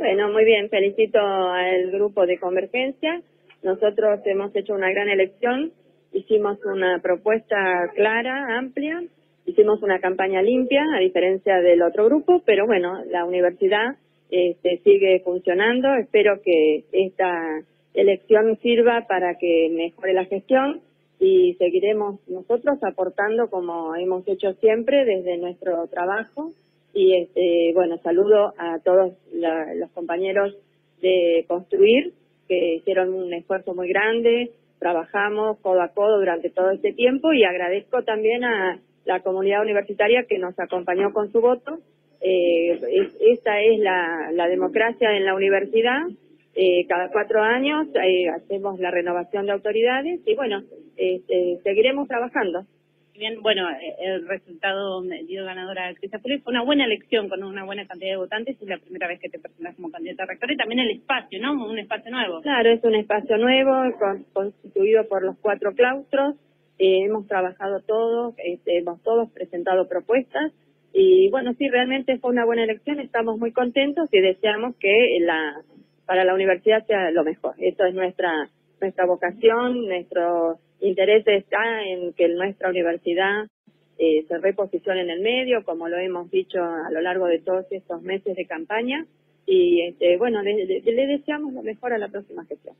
Bueno, muy bien, felicito al grupo de Convergencia. Nosotros hemos hecho una gran elección, hicimos una propuesta clara, amplia, hicimos una campaña limpia, a diferencia del otro grupo, pero bueno, la universidad este, sigue funcionando. Espero que esta elección sirva para que mejore la gestión y seguiremos nosotros aportando como hemos hecho siempre desde nuestro trabajo y este, bueno, saludo a todos los compañeros de Construir que hicieron un esfuerzo muy grande, trabajamos codo a codo durante todo este tiempo y agradezco también a la comunidad universitaria que nos acompañó con su voto. Eh, esta es la, la, democracia en la universidad. Eh, cada cuatro años eh, hacemos la renovación de autoridades y bueno, este, seguiremos trabajando bien, bueno, eh, el resultado dio ganadora Crista Fue una buena elección con una buena cantidad de votantes. Es la primera vez que te presentas como candidata a rector y también el espacio, ¿no? Un espacio nuevo. Claro, es un espacio nuevo constituido por los cuatro claustros. Eh, hemos trabajado todos, este, hemos todos presentado propuestas. Y bueno, sí, realmente fue una buena elección. Estamos muy contentos y deseamos que la para la universidad sea lo mejor. Esto es nuestra nuestra vocación, nuestro interés está en que nuestra universidad eh, se reposicione en el medio, como lo hemos dicho a lo largo de todos estos meses de campaña. Y este, bueno, le, le deseamos lo mejor a la próxima gestión.